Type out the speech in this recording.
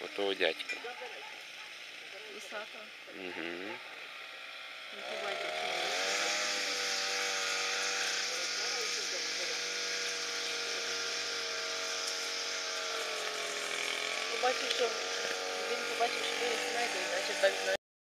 Отого дядька. Високо. Угу. Не что? що что? Побачив, що він побачив, що значить так.